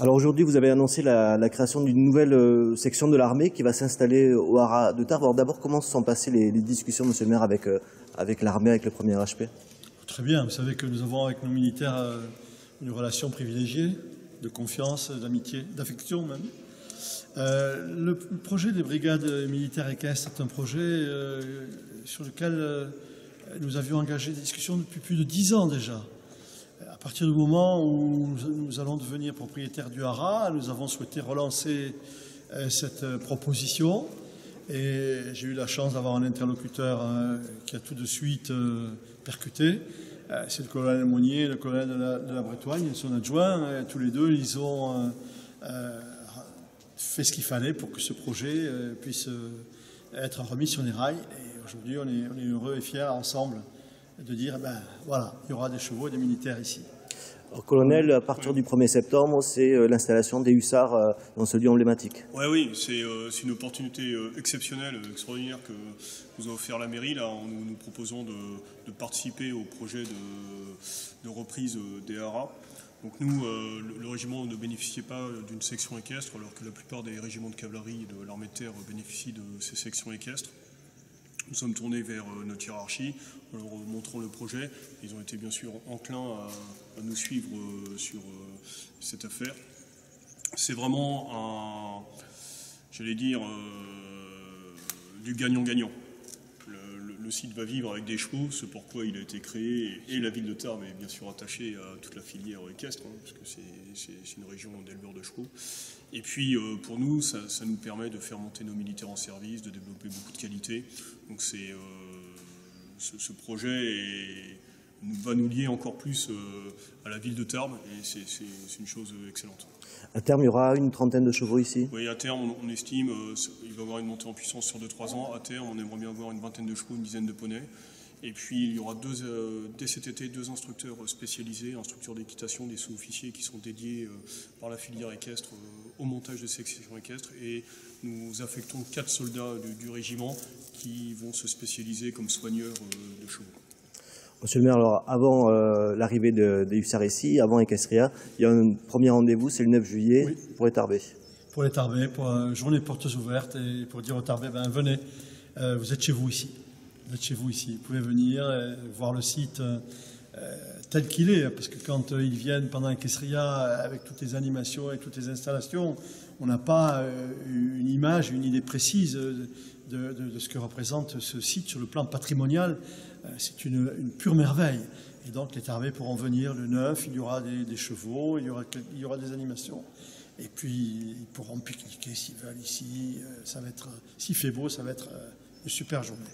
Alors aujourd'hui, vous avez annoncé la, création d'une nouvelle euh, section de l'armée qui va s'installer au Haras de Tarbes. Alors d'abord, comment se sont passées les, discussions, monsieur le maire, avec, euh, l'armée, avec le premier HP Très bien. Vous savez que nous avons avec nos militaires euh, une relation privilégiée, de confiance, d'amitié, d'affection même. le projet des brigades militaires équestres est un projet sur lequel nous avions engagé des discussions depuis plus de dix ans déjà. Partir du moment où nous allons devenir propriétaires du Hara, nous avons souhaité relancer euh, cette euh, proposition. Et j'ai eu la chance d'avoir un interlocuteur euh, qui a tout de suite percuté. C'est le colonel Monnier, le colonel de la, de la son adjoint. tous les deux, ils ont fait ce qu'il fallait pour que ce projet puisse être remis sur les rails. Et aujourd'hui, on est, on est heureux et fiers ensemble de dire, eh ben, voilà, il y aura des chevaux et des militaires ici. colonel, à partir du 1er septembre, c'est euh, l'installation des hussards euh, dans ce lieu emblématique. Ouais, oui, c'est euh, une opportunité exceptionnelle, extraordinaire que nous a offert la mairie. Là, nous, nous proposons de, participer au projet de, reprise des haras. Donc nous, le, régiment ne bénéficiait pas d'une section équestre, alors que la plupart des régiments de cavalerie de l'armée de terre bénéficient de ces sections équestres. Nous sommes tournés vers euh, notre hiérarchie en leur montrant le projet. Ils ont été bien sûr enclins à, nous suivre euh, sur euh, cette affaire. C'est vraiment un, j'allais dire, du gagnant-gagnant. Le, site va vivre avec des chevaux, ce pourquoi il a été créé, et la ville de Tarbes est bien sûr attachée à toute la filière équestre, hein, parce que c'est une région d'éleveurs de chevaux. Et puis euh, pour nous, ça, nous permet de faire monter nos militaires en service, de développer beaucoup de qualité. Donc c'est euh, ce, projet va nous lier encore plus euh, à la ville de Tarbes et c'est une chose excellente. À terme, il y aura une trentaine de chevaux ici? Oui, à terme, on, estime qu'il va y avoir une montée en puissance sur 2-3 ans. À terme, on aimerait bien avoir une vingtaine de chevaux, une dizaine de poneys. Et puis il y aura deux, euh, dès cet été deux instructeurs spécialisés, instructeurs d'équitation, des sous-officiers qui sont dédiés euh, par la filière équestre euh, au montage de sections équestres. Et nous affectons quatre soldats du, régiment qui vont se spécialiser comme soigneurs de chevaux. Monsieur le maire, alors avant l'arrivée des hussards ici, avant Equestria, il y a un premier rendez-vous, c'est le 9 juillet pour les Tarbés. Pour les Tarbés, pour une journée portes ouvertes et pour dire aux Tarbés, ben, venez, vous êtes chez vous ici. Vous êtes chez vous ici. Vous pouvez venir voir le site euh, tel qu'il est, parce que quand euh, ils viennent pendant Kessria avec toutes les animations et toutes les installations, on n'a pas euh, une image, une idée précise de, ce que représente ce site sur le plan patrimonial. C'est une, pure merveille. Et donc les Tarbés pourront venir le 9, il y aura des, chevaux, il y aura, des animations. Et puis ils pourront pique-niquer s'ils veulent ici. Ça va être, s'il fait beau, ça va être une super journée.